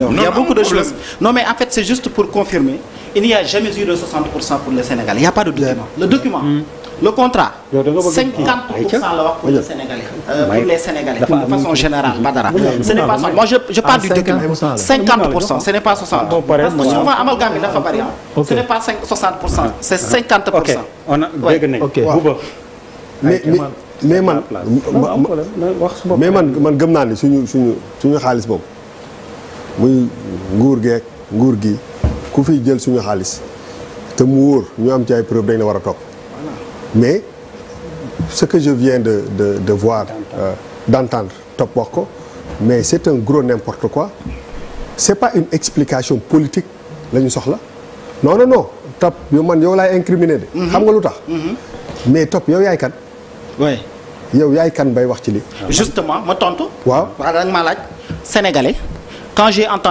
il y a beaucoup de choses. Non mais en fait c'est juste pour confirmer il n'y a jamais eu de 60 pour cent pour le Sénégal. Il y a pas de document. Le document le contrat Yow da nga bëgg 50 pour cent la wax pour le Sénégalais euh, pour les Sénégalais de façon générale Badara. Ce n'est pas ça. Moi je je parle du Ah, document 50%, 50 pour cent ce n'est pas 60 Bon, pare, parce que souvent dafa bari ah Ok. ce n'est pas 5 60 pour cent c'est 50 pour ok cent on a Ouais. dégg nañ. Ok. Bouba. mais mais mais man non ma- am ma- problème. Na wax su bopp. mais man man gëm naa ni suñu suñu suñu xaalis boobu muy nguur geek nguur gi ku fiy jël suñu xaalis te mu wóor ñu am ci ay preuve dañ la war a topp. Mais ce que je viens de de de voir euh, d'entendre topp wax ko mais c'est un gros n'importe quoi. C'est pas une explication politique la ñu soxla. Non non non topp yow man yow laay incriminer de. Xam nga lu tax? Mais topp yow yaay kan? Oui yow yaay kan bay wax ci li? Justement ma tontu. Waaw. Waaw da nga maa laaj. Sénégalais quand j'ai entendu